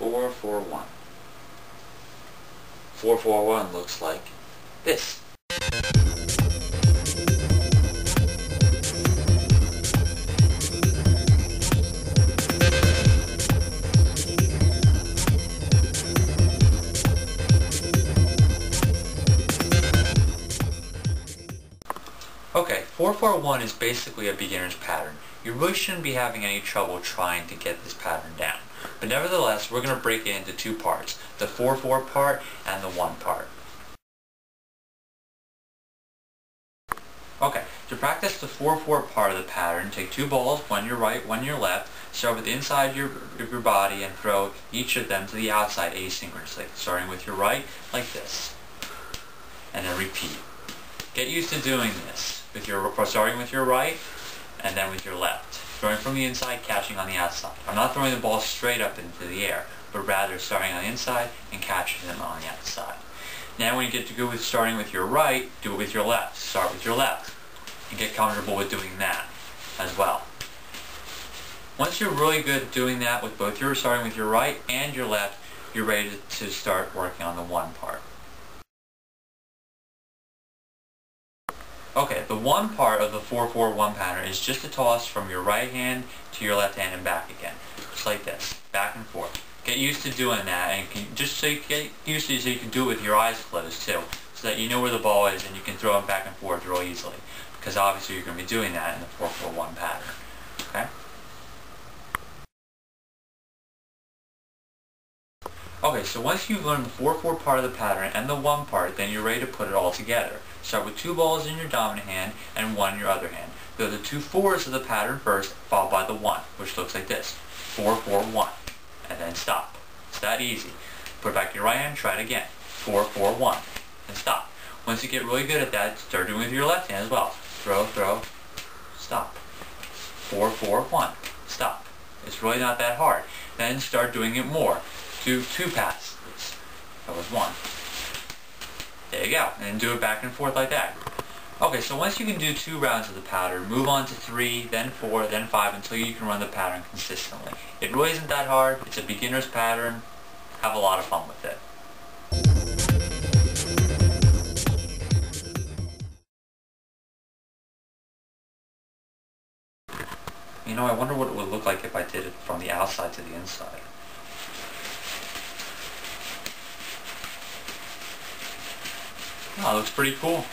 441. 441 looks like this. Okay, 441 is basically a beginner's pattern. You really shouldn't be having any trouble trying to get this pattern down. But nevertheless, we're going to break it into two parts, the 4-4 part and the 1 part. Okay, to practice the 4-4 part of the pattern, take two balls, one your right, one your left, start with the inside of your, of your body and throw each of them to the outside asynchronously, starting with your right, like this. And then repeat. Get used to doing this with your starting with your right and then with your left. Throwing from the inside, catching on the outside. I'm not throwing the ball straight up into the air, but rather starting on the inside and catching them on the outside. Now when you get to go with starting with your right, do it with your left. Start with your left and get comfortable with doing that as well. Once you're really good doing that with both your starting with your right and your left, you're ready to start working on the one part. Okay, the one part of the 4-4-1 pattern is just a toss from your right hand to your left hand and back again. Just like this, back and forth. Get used to doing that, and can, just so you get used to it so you can do it with your eyes closed too, so that you know where the ball is and you can throw it back and forth real easily. Because obviously you're going to be doing that in the 4-4-1 pattern. Okay? Okay, so once you've learned the 4-4 part of the pattern and the 1 part, then you're ready to put it all together. Start with two balls in your dominant hand and one in your other hand. Throw the two fours of the pattern first, followed by the 1, which looks like this. 4-4-1, and then stop. It's that easy. Put back your right hand, try it again. 4-4-1, and stop. Once you get really good at that, start doing it with your left hand as well. Throw, throw, stop. 4-4-1, stop. It's really not that hard. Then start doing it more do two passes. That was one. There you go. And do it back and forth like that. Okay, so once you can do two rounds of the pattern, move on to three, then four, then five, until you can run the pattern consistently. It really isn't that hard. It's a beginner's pattern. Have a lot of fun with it. You know, I wonder what it would look like if I did it from the outside to the inside. Oh, looks pretty cool.